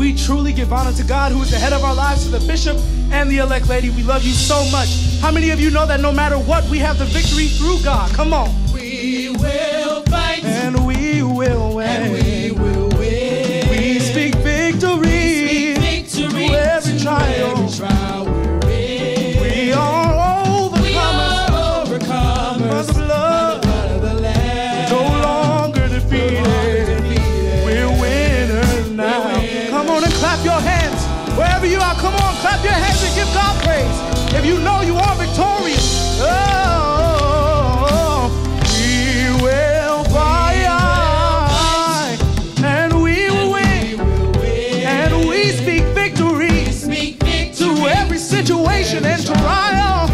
We truly give honor to God, who is the head of our lives, to the bishop and the elect lady. We love you so much. How many of you know that no matter what, we have the victory through God? Come on. you know you are victorious. Oh, we will fight, and we will win, and we speak victory to every situation and trial.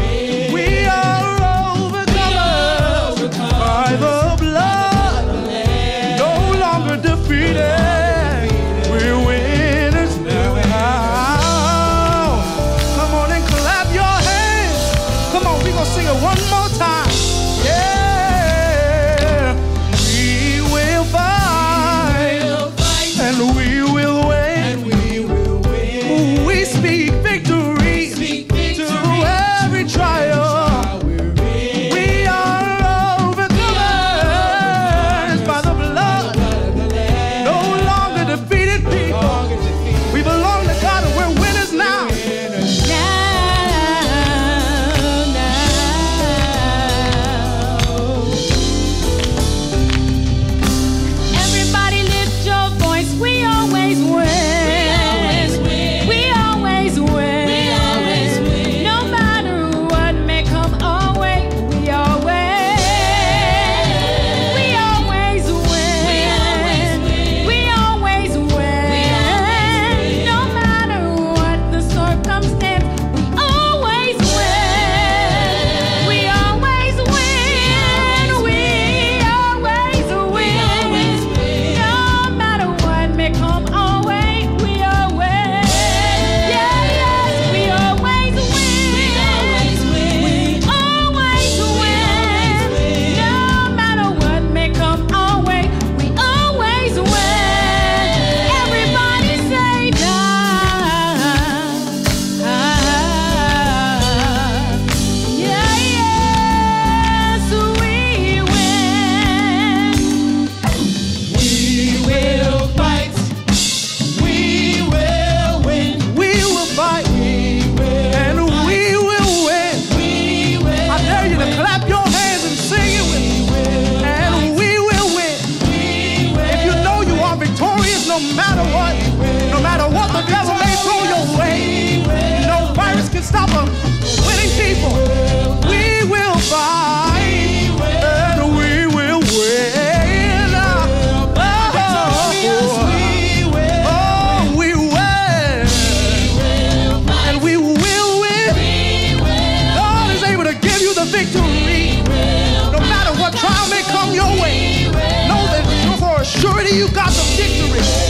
Already you got the victory.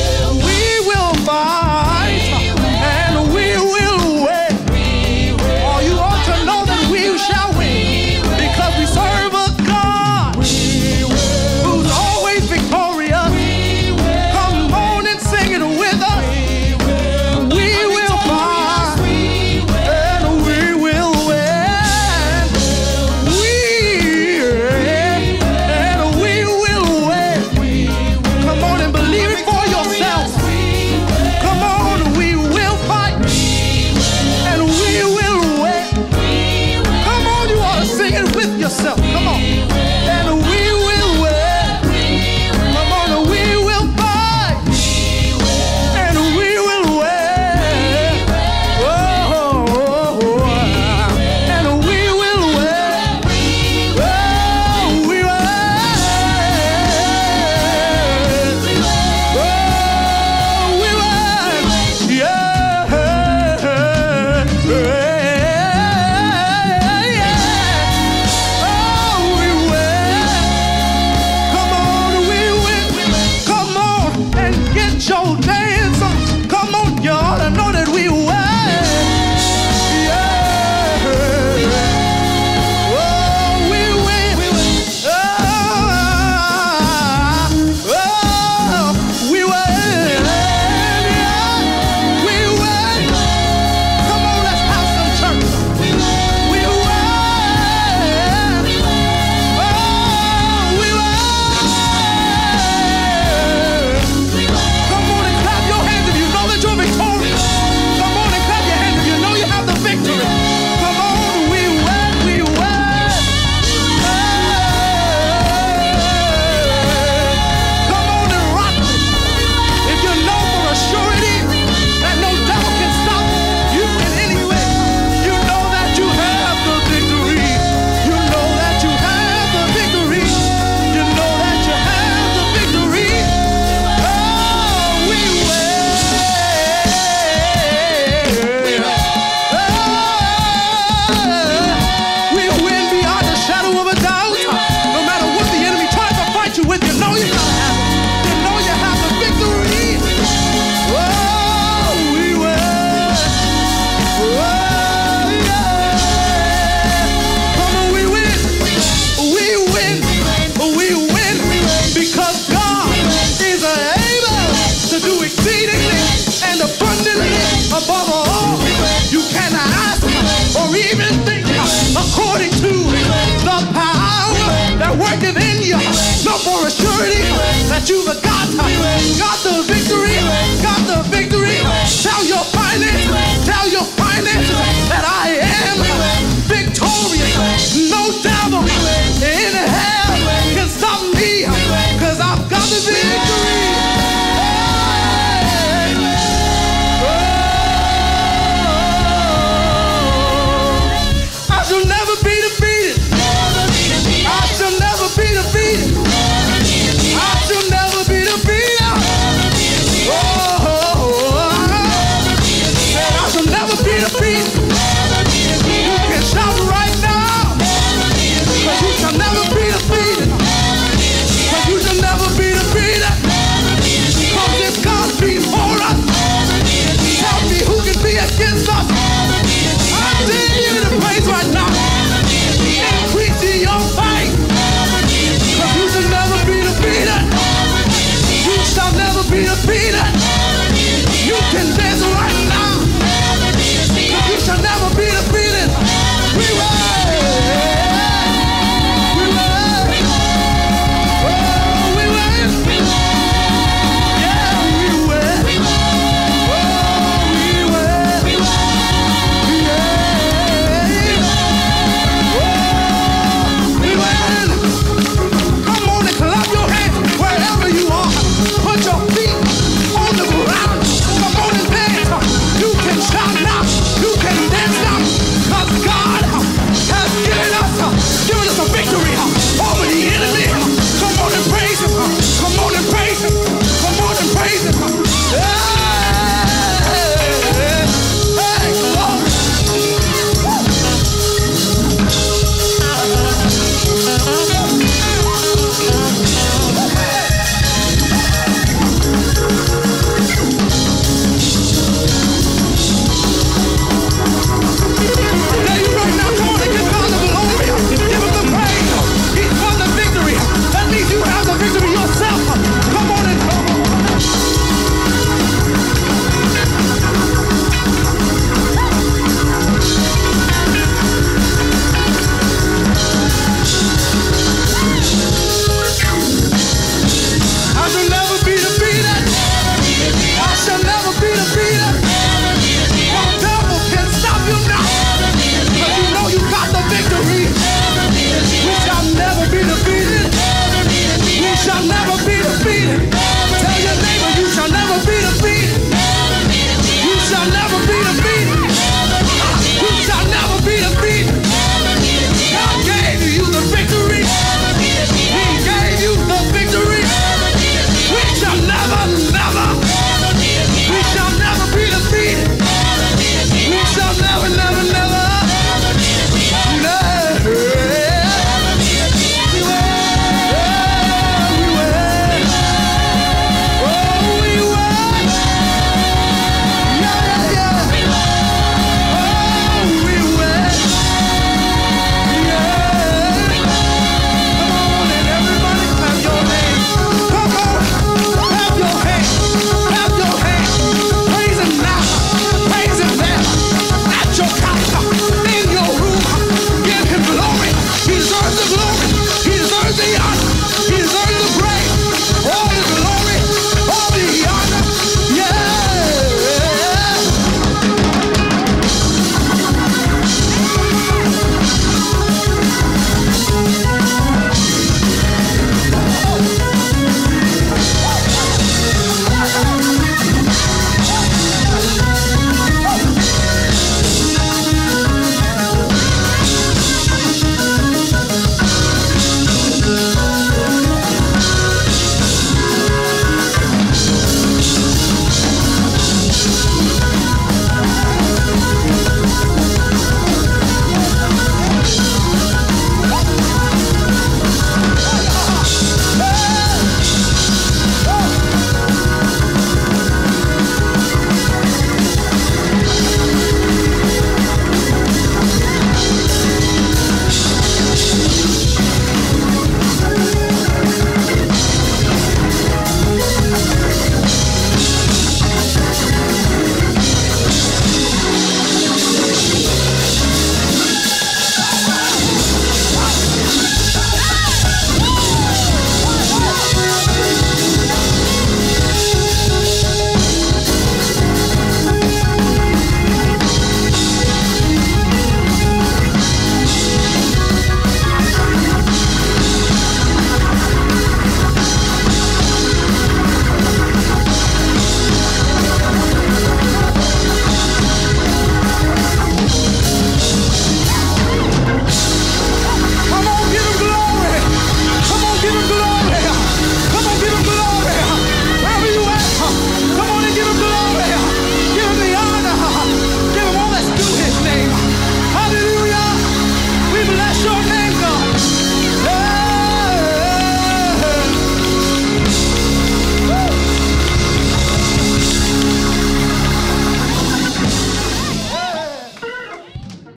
that you've got. Got the victory.